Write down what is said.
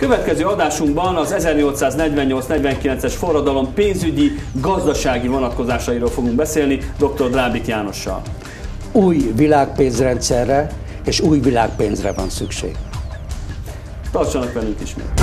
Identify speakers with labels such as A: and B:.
A: Következő adásunkban az 1848-49-es forradalom pénzügyi, gazdasági vonatkozásairól fogunk beszélni dr. Drábik Jánossal.
B: Új világpénzrendszerre és új világpénzre van szükség.
A: Tartsanak velünk ismét!